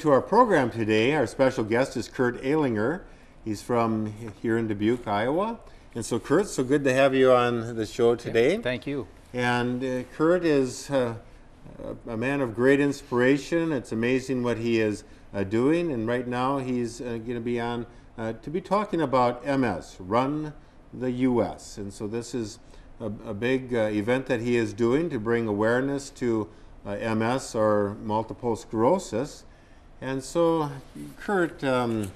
to our program today. Our special guest is Curt Ehlinger. He's from here in Dubuque, Iowa. And so, Curt, so good to have you on the show today. Thank you. And uh, Curt is uh, a man of great inspiration. It's amazing what he is uh, doing. And right now, he's uh, going to be on uh, to be talking about MS, Run the U.S. And so, this is a, a big uh, event that he is doing to bring awareness to uh, MS or multiple sclerosis. And so, Curt, um,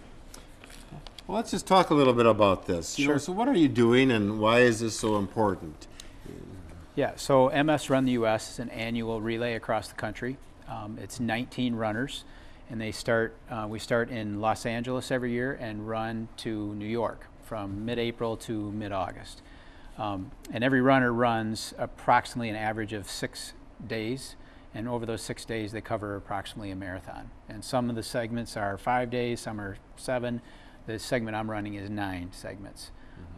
well, let's just talk a little bit about this. You know, Sure. so, what are you doing and why is this so important? Yeah, so MS Run the US is an annual relay across the country. Um, it's 19 runners, and they start. Uh, we start in Los Angeles every year and run to New York from mid-April to mid-August. Um, and every runner runs approximately an average of six days, and over those six days they cover approximately a marathon. And some of the segments are five days, some are seven. The segment I'm running is nine segments.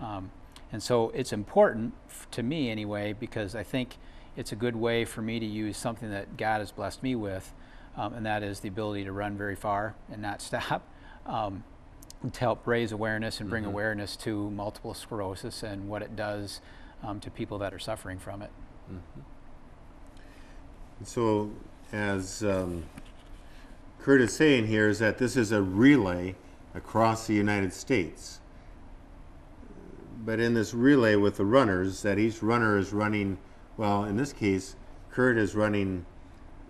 Um, and so it's important f- to me anyway because I think it's a good way for me to use something that God has blessed me with, um, and that is the ability to run very far and not stop. Um, to help raise awareness and bring awareness to multiple sclerosis and what it does um, to people that are suffering from it. So, as um, Curt is saying here, is that this is a relay across the United States. But in this relay with the runners, that each runner is running, well, in this case, Curt is running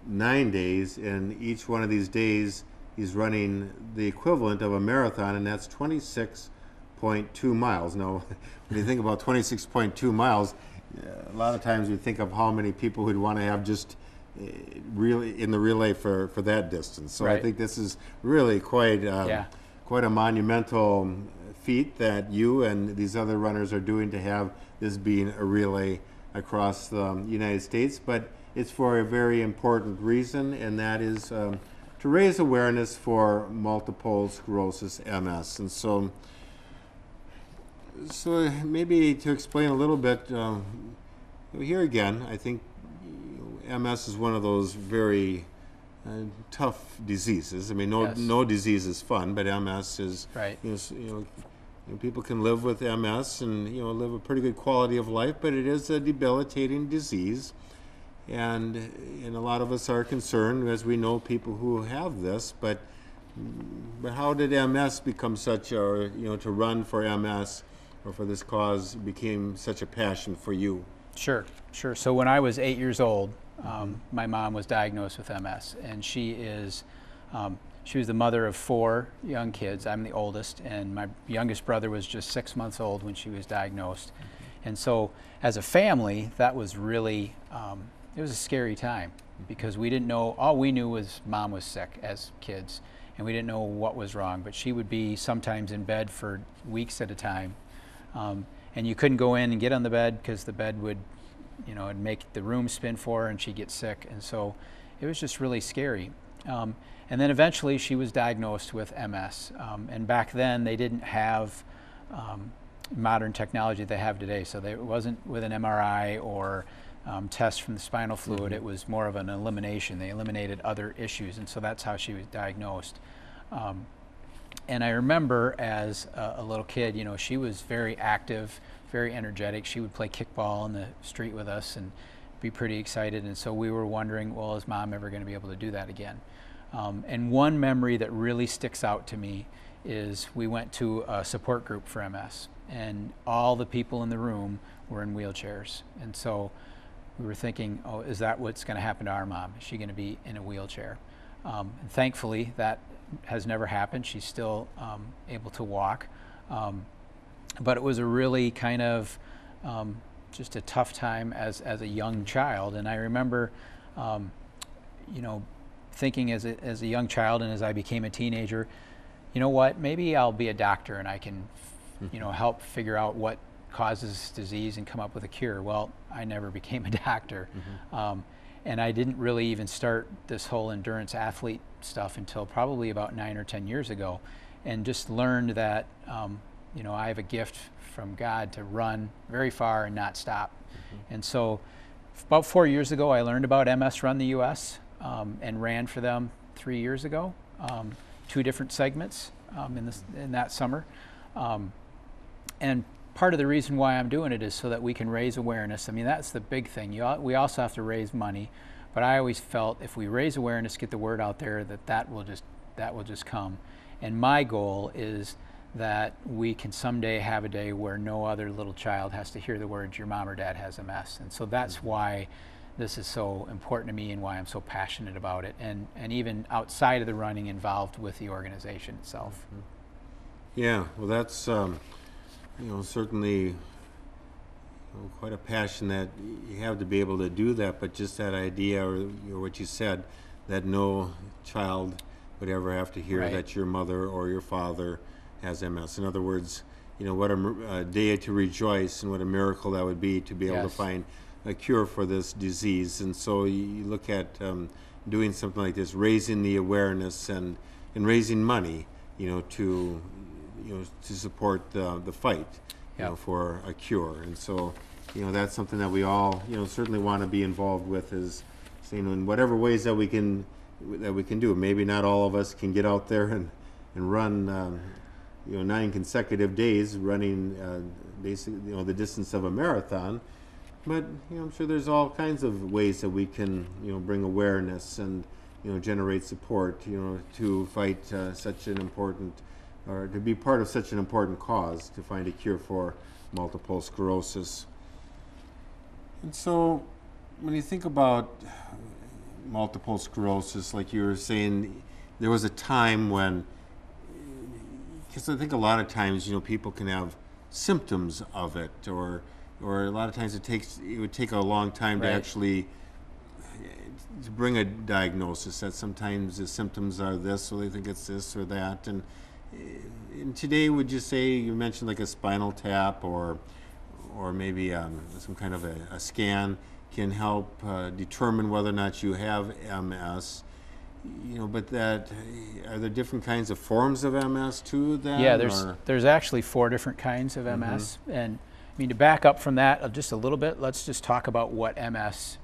nine days, and each one of these days he's running the equivalent of a marathon, and that's 26.2 miles. Now, when you think about 26.2 miles, a lot of times we think of how many people who'd want to have just really in the relay for, for that distance. So I think this is really quite um, Yeah. quite a monumental feat that you and these other runners are doing to have this being a relay across the United States. But it's for a very important reason, and that is um, to raise awareness for multiple sclerosis MS. And so, so maybe to explain a little bit, um, here again, I think MS is one of those very uh, tough diseases. I mean, no Yes. no disease is fun, but MS is Right. You know, s- you know, you know, people can live with MS and you know live a pretty good quality of life, but it is a debilitating disease, and and a lot of us are concerned as we know people who have this, but. But how did MS become such a, you know, to run for MS or for this cause became such a passion for you? Sure, sure. So when I was eight years old, um, my mom was diagnosed with MS, and she is, um, she was the mother of four young kids. I'm the oldest, and my youngest brother was just six months old when she was diagnosed. And so, as a family, that was really, um, it was a scary time because we didn't know. All we knew was mom was sick as kids, and we didn't know what was wrong. But she would be sometimes in bed for weeks at a time, um, and you couldn't go in and get on the bed because the bed would, you know, it'd make the room spin for her, and she'd get sick. And so, it was just really scary. Um, and then eventually, she was diagnosed with MS. Um, and back then, they didn't have um, modern technology they have today. So they, it wasn't with an MRI or um, tests from the spinal fluid. It was more of an elimination. They eliminated other issues, and so that's how she was diagnosed. Um, and I remember as a, a little kid, you know, she was very active, very energetic. She would play kickball in the street with us and be pretty excited. And so we were wondering, well, is mom ever going to be able to do that again? Um, and one memory that really sticks out to me is we went to a support group for MS, and all the people in the room were in wheelchairs. And so we were thinking, oh, is that what's going to happen to our mom? Is she going to be in a wheelchair? Um, thankfully, that has never happened. She's still um, able to walk. Um, but it was a really kind of um, just a tough time as, as a young child. And I remember, um, you know, thinking as a, as a young child and as I became a teenager, you know what, maybe I'll be a doctor and I can, you know, help figure out what causes disease and come up with a cure. Well, I never became a doctor. Um, and I didn't really even start this whole endurance athlete stuff until probably about nine or 10 years ago. And just learned that, um, you know, I have a gift from God to run very far and not stop. And so about four years ago, I learned about MS Run the US um, and ran for them three years ago, um, two different segments um, in, this, in that summer. Um, and part of the reason why I'm doing it is so that we can raise awareness. I mean, that's the big thing. You, we also have to raise money, but I always felt if we raise awareness, get the word out there, that that will just that will just come. And my goal is that we can someday have a day where no other little child has to hear the words your mom or dad has MS. And so that's why this is so important to me and why I'm so passionate about it. And and even outside of the running, involved with the organization itself. Yeah, well, that's, um, you know, certainly you know, quite a passion that you have to be able to do that, but just that idea, or, know, what you said, that no child would ever have to hear Right. that your mother or your father has MS. In other words, you know, what a, a day to rejoice and what a miracle that would be to be able to find a cure for this disease. And so you, you look at um, doing something like this, raising the awareness and, and raising money, you know, to you know to support the, the fight, you Yep. know, for a cure. And so, you know, that's something that we all, you know, certainly want to be involved with is saying in whatever ways that we can that we can do. Maybe not all of us can get out there and and run. Um, you know, nine consecutive days running uh, basically, you know, the distance of a marathon. But you know, I'm sure there's all kinds of ways that we can, you know, bring awareness and you know generate support, you know, to fight uh, such an important or to be part of such an important cause to find a cure for multiple sclerosis. And so, when you think about multiple sclerosis, like you were saying, there was a time when because I think a lot of times, you know, people can have symptoms of it, or or a lot of times it takes it would take a long time Right. to actually uh, to bring a diagnosis. That sometimes the symptoms are this, so they think it's this or that. And, uh, and today, would you say you mentioned like a spinal tap or or maybe um, some kind of a, a scan can help uh, determine whether or not you have MS? You know, but that are there different kinds of forms of MS too? Then Yeah, there's or- there's actually four different kinds of MS, and I mean to back up from that uh, just a little bit, let's just talk about what MS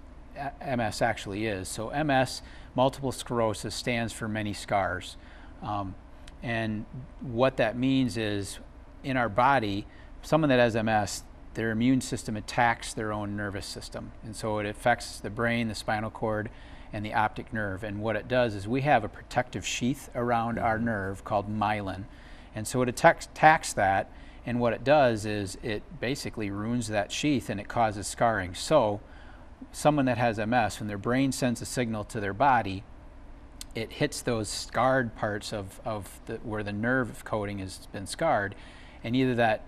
MS actually is. So MS, multiple sclerosis, stands for many scars, um, and what that means is in our body, someone that has MS, their immune system attacks their own nervous system, and so it affects the brain, the spinal cord, and the optic nerve. And what it does is we have a protective sheath around our mm-hmm. nerve called myelin. And so it attacks, attacks that, and what it does is it basically ruins that sheath and it causes scarring. So, someone that has MS, when their brain sends a signal to their body, it hits those scarred parts of, of the, where the nerve coating has been scarred, and either that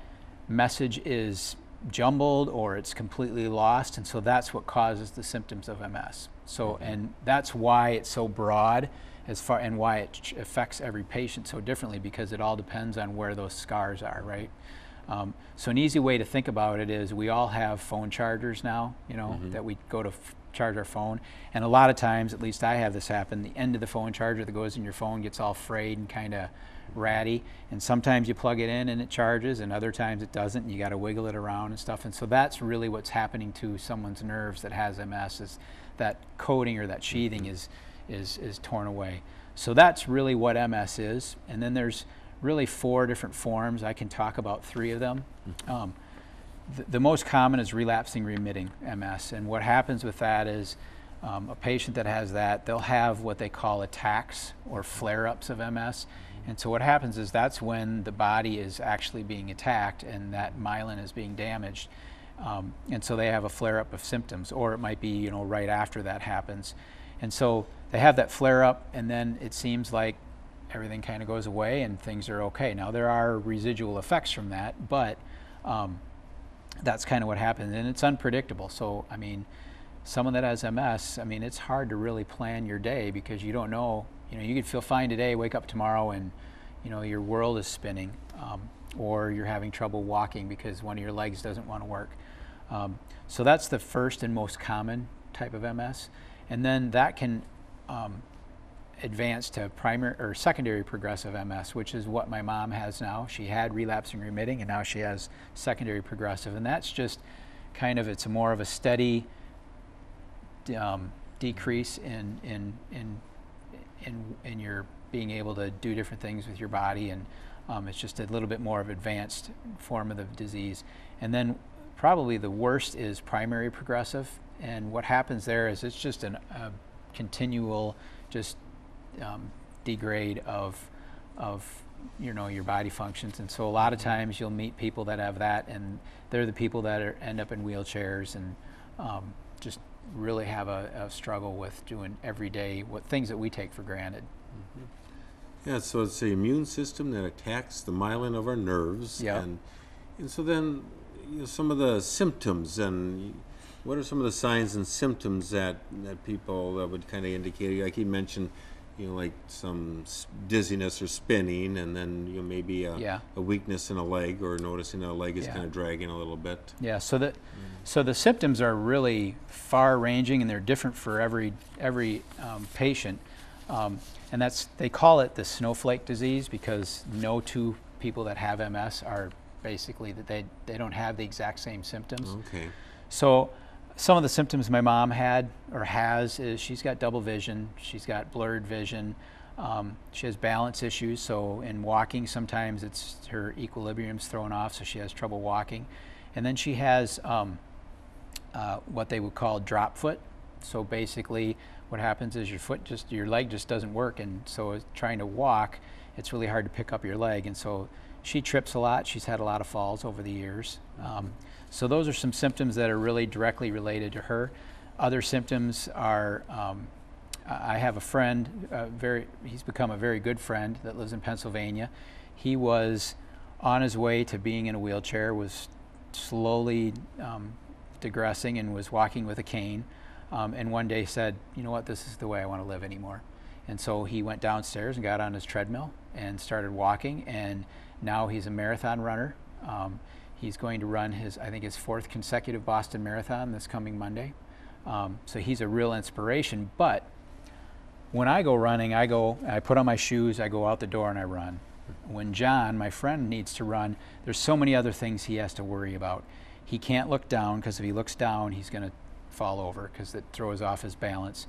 message is jumbled or it's completely lost, and so that's what causes the symptoms of MS. So, and that's why it's so broad as far and why it affects every patient so differently because it all depends on where those scars are, right? Um, so, an easy way to think about it is we all have phone chargers now, you know, that we go to f- charge our phone. And a lot of times, at least I have this happen, the end of the phone charger that goes in your phone gets all frayed and kind of ratty. And sometimes you plug it in and it charges, and other times it doesn't. And you got to wiggle it around and stuff. And so that's really what's happening to someone's nerves that has MS is that coating or that sheathing is is is torn away. So that's really what MS is. And then there's really four different forms. I can talk about three of them. Um, the, the most common is relapsing remitting MS. And what happens with that is um, a patient that has that, they'll have what they call attacks or flare ups of MS. And so what happens is that's when the body is actually being attacked and that myelin is being damaged. Um, and so they have a flare up of symptoms, or it might be, you know, right after that happens. And so they have that flare up, and then it seems like everything kind of goes away and things are okay. Now, there are residual effects from that, but um, that's kind of what happens, and it's unpredictable. So, I mean, someone that has MS, I mean, it's hard to really plan your day because you don't know. You know, you could feel fine today, wake up tomorrow, and you know your world is spinning, um, or you're having trouble walking because one of your legs doesn't want to work. Um, so that's the first and most common type of MS, and then that can um, advance to primary or secondary progressive MS, which is what my mom has now. She had relapsing remitting, and now she has secondary progressive, and that's just kind of it's more of a steady um, decrease in in in in in your being able to do different things with your body, and um, it's just a little bit more of advanced form of the disease. And then probably the worst is primary progressive, and what happens there is it's just an, a continual just um, degrade of of you know your body functions and so a lot of times you'll meet people that have that and they're the people that are, end up in wheelchairs and um, just really have a, a struggle with doing everyday what things that we take for granted Yeah, so it's the immune system that attacks the myelin of our nerves. Yeah. And, and so then, you know, some of the symptoms and what are some of the signs and symptoms that, that people that would kind of indicate, like you mentioned, you know, like some dizziness or spinning, and then you know, maybe a, Yeah. a weakness in a leg or noticing that a leg is Yeah. kind of dragging a little bit. Yeah, so the so the symptoms are really far ranging and they're different for every every um, patient, um, and that's they call it the snowflake disease because no two people that have MS are basically that they they don't have the exact same symptoms. Okay. So some of the symptoms my mom had or has is she's got double vision, she's got blurred vision, um, she has balance issues. So in walking, sometimes it's her equilibrium's thrown off, so she has trouble walking. And then she has um, uh, what they would call drop foot. So basically, what happens is your foot just your leg just doesn't work, and so trying to walk, it's really hard to pick up your leg. And so she trips a lot. She's had a lot of falls over the years. Um, so those are some symptoms that are really directly related to her. Other symptoms are. Um, I have a friend, uh, very, he's become a very good friend that lives in Pennsylvania. He was on his way to being in a wheelchair, was slowly um, digressing and was walking with a cane. Um, and one day said, you know what, this is the way I want to live anymore. And so he went downstairs and got on his treadmill and started walking. And now he's a marathon runner. Um, he's going to run his, I think, his fourth consecutive Boston Marathon this coming Monday. Um, so he's a real inspiration. But when I go running, I go, I put on my shoes, I go out the door and I run. When John, my friend, needs to run, there's so many other things he has to worry about. He can't look down because if he looks down, he's going to fall over because it throws off his balance.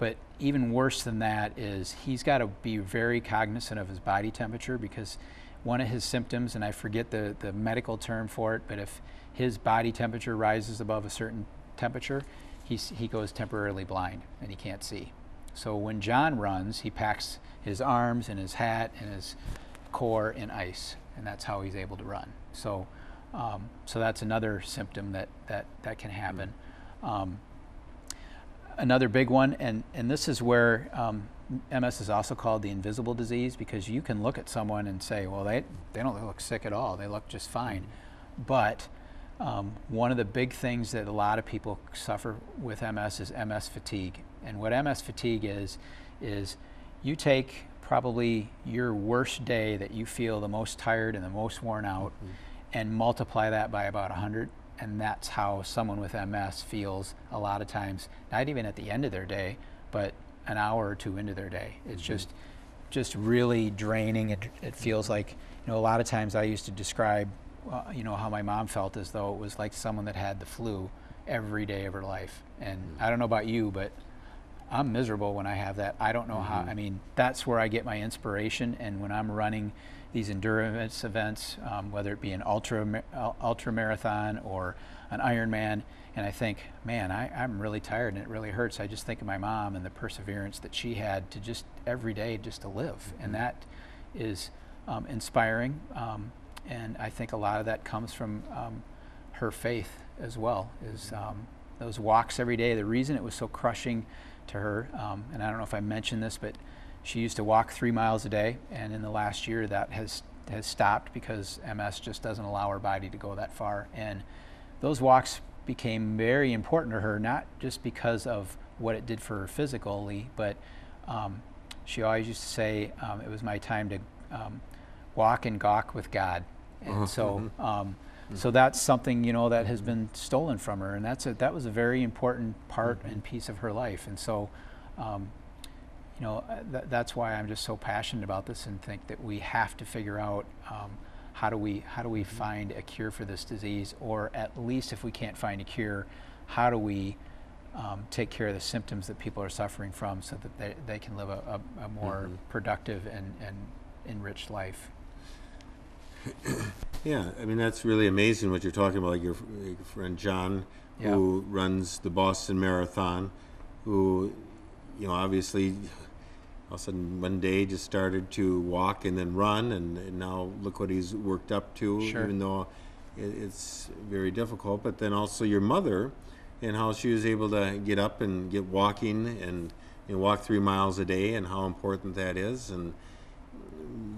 But even worse than that is he's got to be very cognizant of his body temperature because one of his symptoms, and I forget the, the medical term for it, but if his body temperature rises above a certain temperature, he's, he goes temporarily blind and he can't see. So when John runs, he packs his arms and his hat and his core in ice, and that's how he's able to run. So, um, so that's another symptom that that that can happen. Um, another big one, and and this is where um, MS is also called the invisible disease because you can look at someone and say, well, they they don't look sick at all; they look just fine, but um, one of the big things that a lot of people suffer with MS is MS fatigue. And what MS fatigue is, is you take probably your worst day that you feel the most tired and the most worn out and multiply that by about 100. And that's how someone with MS feels a lot of times, not even at the end of their day, but an hour or two into their day. It's just, just really draining. It, it feels like, you know, a lot of times I used to describe uh, you know how my mom felt as though it was like someone that had the flu every day of her life and i don't know about you but i'm miserable when i have that. I don't know how. I mean that's where i get my inspiration. And when i'm running these endurance events um, whether it be an ultra uh, ultra marathon or an ironman and i think man I, i'm really tired and it really hurts. I just think of my mom and the perseverance that she had to just every day just to live. And that is um, inspiring. Um, and I think a lot of that comes from um, her faith as well. Is um, those walks every day. The reason it was so crushing to her, um, and I don't know if I mentioned this, but she used to walk three miles a day, and in the last year that has has stopped because MS just doesn't allow her body to go that far. And those walks became very important to her, not just because of what it did for her physically, but um, she always used to say um, it was my time to um, walk and gawk with God. And so, so that's something you know that has been stolen from her, and that's a, that was a very important part and piece of her life. And so, um, you know, uh, th- that's why I'm just so passionate about this and think that we have to figure out um, how do we how do we find a cure for this disease, or at least if we can't find a cure, how do we um, take care of the symptoms that people are suffering from so that they, they can live a, a, a more Mhm. productive and, and enriched life. Yeah, I mean that's really amazing what you're talking about. Like your, your friend John, who runs the Boston Marathon, who, you know, obviously, all of a sudden one day just started to walk and then run, and, and now look what he's worked up to. Sure. Even though it, it's very difficult, but then also your mother, and how she was able to get up and get walking and, and walk three miles a day, and how important that is, and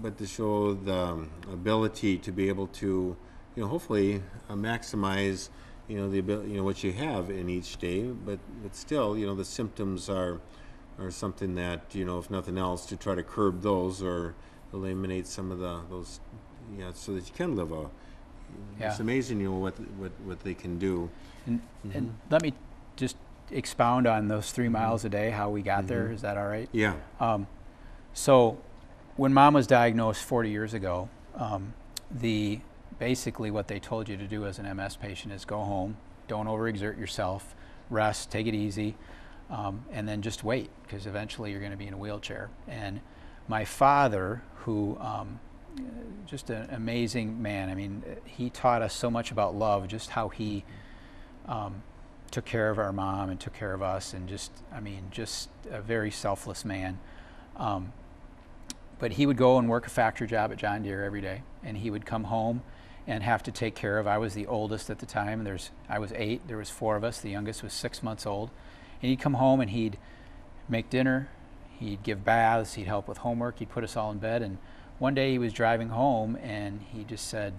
but to show the um, ability to be able to, you know, hopefully uh, maximize, you know, the ability, you know, what you have in each day. But but still, you know, the symptoms are are something that you know, if nothing else, to try to curb those or eliminate some of the those, yeah, so that you can live a. Yeah. It's amazing, you know, what what what they can do. And, Mm-hmm. and let me just expound on those three miles a day, how we got there. Mhm. Is that all right? Yeah. Um, so, when mom was diagnosed 40 years ago, um, the basically what they told you to do as an MS patient is go home, don't overexert yourself, rest, take it easy, um, and then just wait because eventually you're going to be in a wheelchair. And my father, who um, just an amazing man. I mean, he taught us so much about love, just how he um, took care of our mom and took care of us, and just, I mean, just a very selfless man. Um, but he would go and work a factory job at John Deere every day, and he would come home and have to take care of. I was the oldest at the time. There's, I was eight. There was four of us. The youngest was six months old, and he'd come home and he'd make dinner. He'd give baths. He'd help with homework. He'd put us all in bed. And one day he was driving home, and he just said,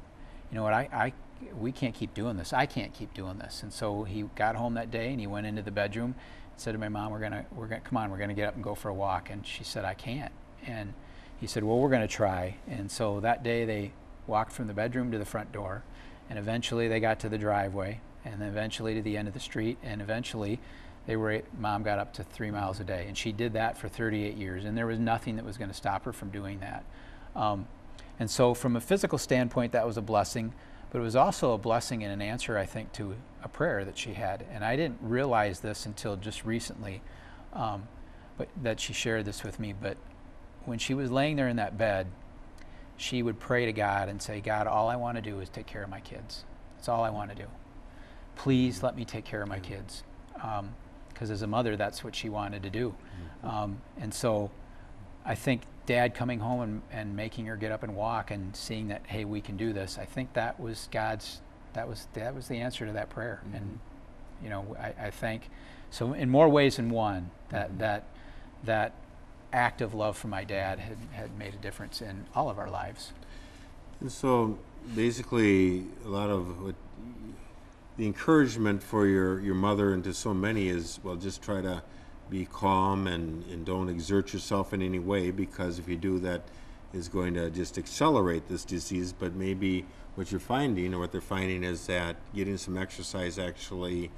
"You know what? I, I we can't keep doing this. I can't keep doing this." And so he got home that day, and he went into the bedroom, and said to my mom, "We're gonna, we're gonna come on. We're gonna get up and go for a walk." And she said, "I can't." And he said, Well, we're going to try. And so that day they walked from the bedroom to the front door, and eventually they got to the driveway, and then eventually to the end of the street, and eventually they were, mom got up to three miles a day. And she did that for 38 years, and there was nothing that was going to stop her from doing that. Um, and so, from a physical standpoint, that was a blessing, but it was also a blessing and an answer, I think, to a prayer that she had. And I didn't realize this until just recently, um, but that she shared this with me. But when she was laying there in that bed, she would pray to God and say, God, all I want to do is take care of my kids. That's all I want to do. Please let me take care of my kids. Um, because as a mother, that's what she wanted to do. Mm-hmm. Um, and so I think dad coming home and, and making her get up and walk and seeing that, hey, we can do this, I think that was God's, that was, that was the answer to that prayer. And, mm-hmm. you know, I, I think, so in more ways than one, that, mm-hmm. that, that act of love for my dad had, had made a difference in all of our lives. And so basically, a lot of what the encouragement for your, your mother and to so many is well, just try to be calm and, and don't exert yourself in any way because if you do, that is going to just accelerate this disease. But maybe what you're finding or what they're finding is that getting some exercise actually.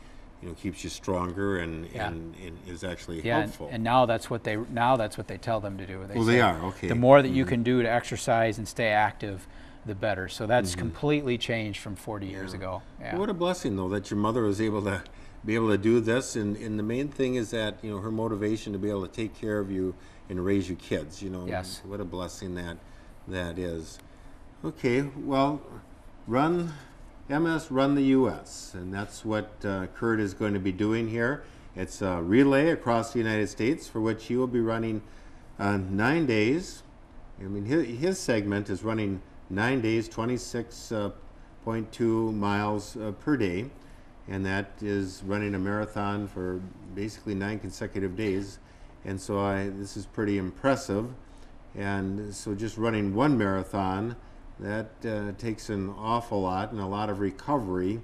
You know, keeps you stronger and, Yeah. and, and is actually Yeah, and, helpful. and now that's what they now that's what they tell them to do. They Well, they are, okay. The more that you Mhm. can do to exercise and stay active, the better. So that's completely changed from 40 years Mm-hmm. Ago. Yeah. Well, What a blessing, though, that your mother was able to be able to do this, and, and the main thing is that you know her motivation to be able to take care of you and raise your kids. You know, Yes. what a blessing that that is. Okay, well, run MS, run the U.S., and that's what uh, Curt is going to be doing here. It's a relay across the United States for which he will be running uh, nine days. I mean, his, his segment is running nine days, 26.2 miles uh, per day, and that is running a marathon for basically nine consecutive days. And so I, this is pretty impressive. And so just running one marathon, that uh, takes an awful lot and a lot of recovery.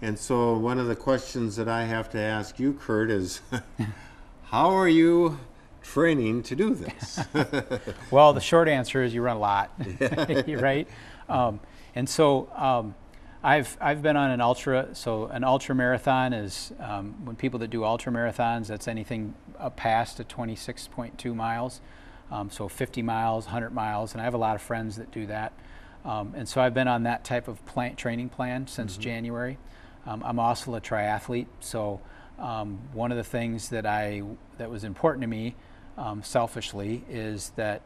And so one of the questions that I have to ask you, Curt, is how are you training to do this? Well, the short answer is you run a lot, right? Um, and so um, I've I've been on an ultra. So an ultra marathon is um, when people that do ultra marathons. That's anything past to 26.2 miles. Um, so 50 miles, 100 miles, and I have a lot of friends that do that. Um, and so I've been on that type of plant training plan since January. Um, I'm also a triathlete, so um, one of the things that I that was important to me, um, selfishly, is that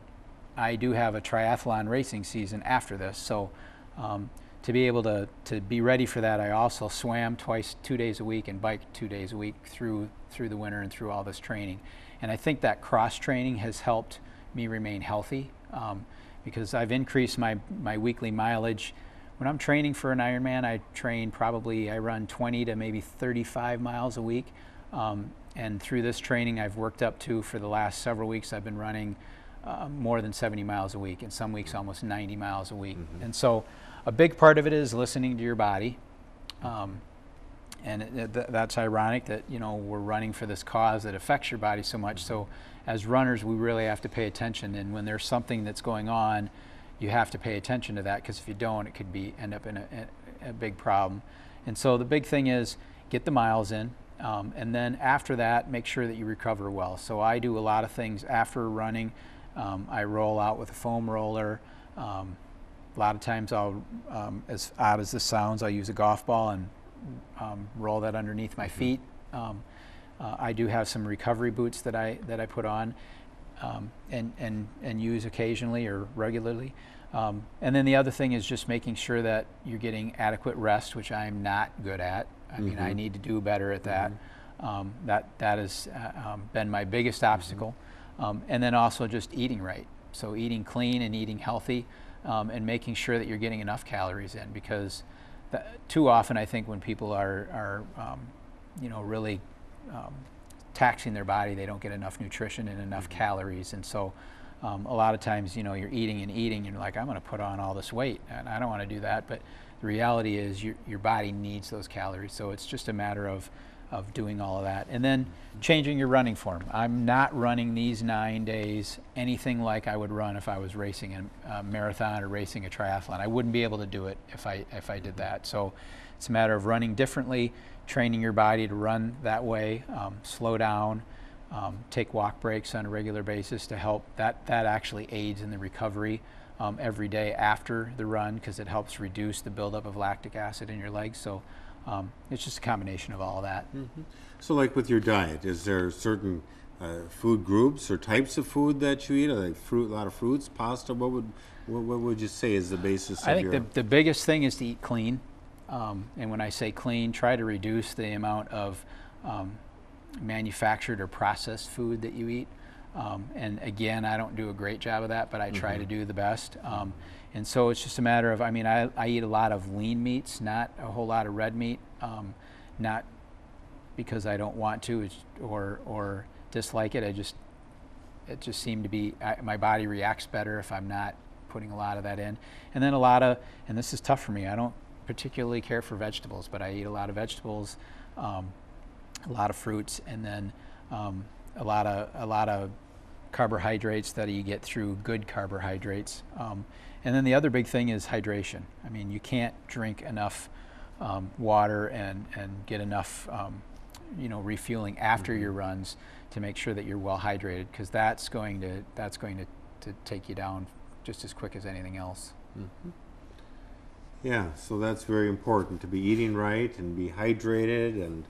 I do have a triathlon racing season after this. So um, to be able to, to be ready for that, I also swam twice, two days a week, and biked two days a week through through the winter and through all this training. And I think that cross training has helped me remain healthy um, because I've increased my my weekly mileage. When I'm training for an Ironman, I train probably I run 20 to maybe 35 miles a week. Um, and through this training, I've worked up to for the last several weeks. I've been running uh, more than 70 miles a week, and some weeks almost 90 miles a week. Mm-hmm. And so a big part of it is listening to your body. Um, and it, it, th- that's ironic that you know we're running for this cause that affects your body so much. So as runners, we really have to pay attention. And when there's something that's going on, you have to pay attention to that because if you don't, it could be end up in a, a, big problem. And so the big thing is get the miles in. Um, and then after that, make sure that you recover well. So I do a lot of things after running. Um, I roll out with a foam roller. Um, a lot of times I'll, um, as odd as this sounds, I'll use a golf ball and um, roll that underneath my feet. Um, uh, I do have some recovery boots that I that I put on um, and and and use occasionally or regularly. Um, and then the other thing is just making sure that you're getting adequate rest, which I'm not good at. I mm-hmm. mean, I mm-hmm. need to do better at that. Mm-hmm. Um, that that has uh, been my biggest obstacle. and then also just eating right. So eating clean and eating healthy um, and making sure that you're getting enough calories in because that, too often I think when people are, are um, you know, really um, taxing their body, they don't get enough nutrition and enough mm-hmm. calories. And so um, a lot of times, you know, you're eating and eating and you're like, I'm going to put on all this weight and I don't want to do that. But the reality is your, your body needs those calories. So it's just a matter of of doing all of that. And then changing your running form. I'm not running these nine days anything like I would run if I was racing a, a, marathon or racing a triathlon. I wouldn't be able to do it if I if I did that. So it's a matter of running differently, training your body to run that way, um, slow down, um, take walk breaks on a regular basis to help. That that actually aids in the recovery. Um, every day after the run because it helps reduce the buildup of lactic acid in your legs. So um, it's just a combination of all of that. Mm-hmm. So, like with your diet, is there certain uh, food groups or types of food that you eat? Like fruit, a lot of fruits, pasta. What would what, what would you say is the basis? I think your... the, the biggest thing is to eat clean. Um, and when I say clean, try to reduce the amount of um, manufactured or processed food that you eat. Um, and again, I don't do a great job of that, but I try mm-hmm. to do the best. Um, and so it's just a matter of, I mean, I, I eat a lot of lean meats, not a whole lot of red meat, um, not because I don't want to or, or dislike it. I just, it just seemed to be, I, my body reacts better if I'm not putting a lot of that in. And then a lot of, and this is tough for me, I don't particularly care for vegetables, but I eat a lot of vegetables, um, a lot of fruits, and then um, a lot of, a lot of carbohydrates that you get through good carbohydrates. Um, and then the other big thing is hydration. I mean, you can't drink enough um, water and, and get enough, um, you know, refueling after mm-hmm. your runs to make sure that you're well hydrated because that's going to that's going to, to take you down just as quick as anything else. Mm-hmm. Yeah, so that's very important to be eating right and be hydrated and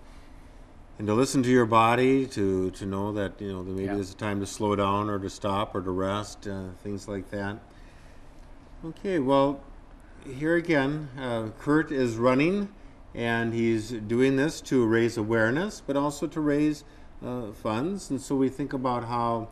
and to listen to your body to to know that you know that maybe yeah. there's a time to slow down or to stop or to rest, uh, things like that. Okay, well, here again, uh, Curt is running and he's doing this to raise awareness, but also to raise uh, funds. And so we think about how,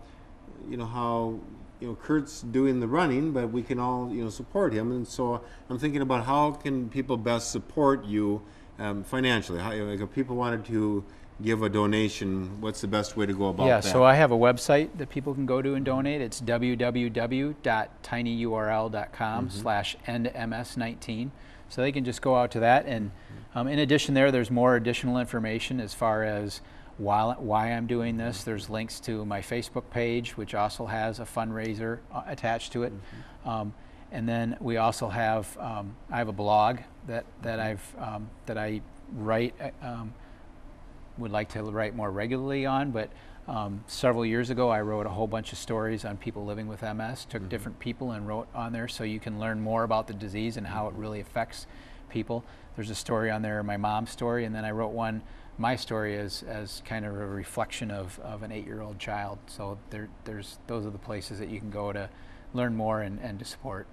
you know, how you know Curt's doing the running, but we can all you know support him. And so I'm thinking about how can people best support you um, financially. How, like if people wanted to give a donation, what's the best way to go about yeah, that? Yeah, so I have a website that people can go to and donate. It's www.tinyurl.com mm-hmm. slash endms19. So they can just go out to that. And um, in addition there, there's more additional information as far as why, why I'm doing this. There's links to my Facebook page, which also has a fundraiser uh, attached to it. Mm-hmm. Um, and then we also have, um, I have a blog that, that I've, um, that I write uh, um, would like to write more regularly on, but um, several years ago I wrote a whole bunch of stories on people living with MS, took mm-hmm. different people and wrote on there so you can learn more about the disease and how it really affects people. There's a story on there, my mom's story, and then I wrote one my story as, as kind of a reflection of, of an eight-year-old child. So there, there's those are the places that you can go to learn more and, and to support.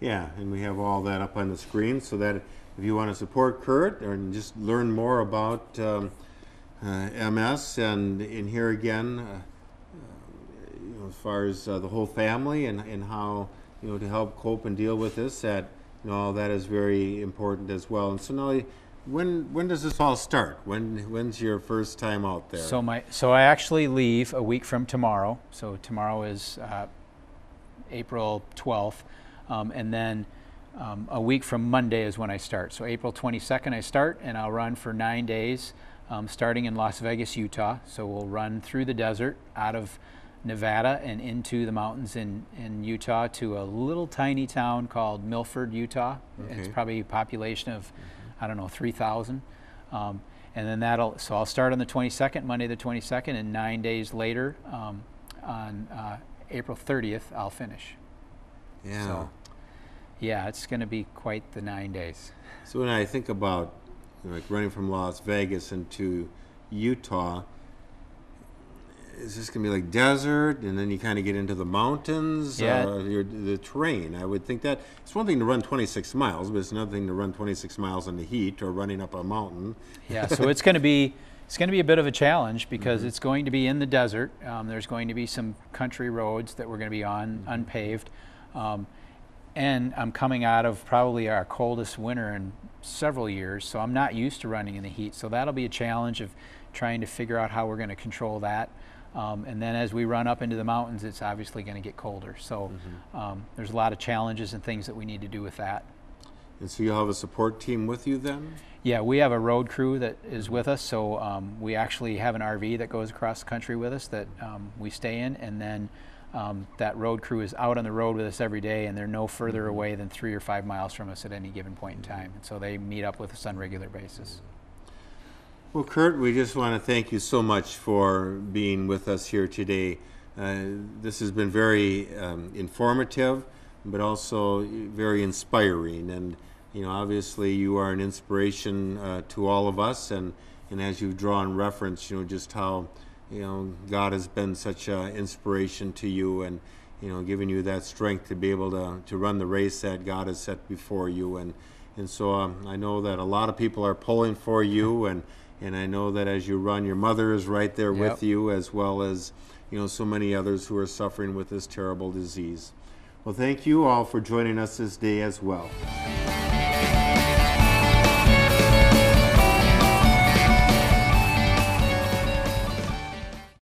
Yeah, and we have all that up on the screen so that if you want to support Curt or just learn more about um, uh, MS and in here again, uh, you know, as far as uh, the whole family and, and how you know to help cope and deal with this, that you know all that is very important as well. And so now, when when does this all start? When when's your first time out there? So my so I actually leave a week from tomorrow. So tomorrow is uh, April 12th, um, and then um, a week from Monday is when I start. So April 22nd I start, and I'll run for nine days, um, starting in Las Vegas, Utah. So we'll run through the desert out of Nevada and into the mountains in, in Utah to a little tiny town called Milford, Utah. It's probably a population of, I don't know, 3,000. Um, and then that'll, so I'll start on the 22nd, Monday the 22nd, and nine days later, um, on uh, April 30th, I'll finish. yeah. So, yeah, it's going to be quite the nine days. So when I think about like running from Las Vegas into Utah, is this gonna be like desert, and then you kind of get into the mountains? Yeah. Uh, your, the terrain. I would think that it's one thing to run 26 miles, but it's another thing to run 26 miles in the heat or running up a mountain. Yeah, so it's going to be it's going to be a bit of a challenge because Mm-hmm. it's going to be in the desert. Um, there's going to be some country roads that we're going to be on Mm-hmm. unpaved, um, and I'm coming out of probably our coldest winter in several years, so I'm not used to running in the heat. So that'll be a challenge of trying to figure out how we're going to control that. Um, and then as we run up into the mountains, it's obviously going to get colder. So Mm-hmm. um, there's a lot of challenges and things that we need to do with that. And so you'll have a support team with you then. Yeah, we have a road crew that is with us. So um, we actually have an RV that goes across the country with us that um, we stay in, and then um, that road crew is out on the road with us every day, and they're no further away than three or five miles from us at any given point in time. And so they meet up with us on a regular basis. Well, Curt, we just want to thank you so much for being with us here today. Uh, this has been very um, informative, but also very inspiring. And, you know, obviously you are an inspiration uh, to all of us. And, and as you've drawn reference, you know, just how, you know, God has been such an inspiration to you and, you know, giving you that strength to be able to, to run the race that God has set before you. And, and so um, I know that a lot of people are pulling for you, and, and I know that as you run, your mother is right there Yep. with you, as well as you know so many others who are suffering with this terrible disease. Well, thank you all for joining us this day as well.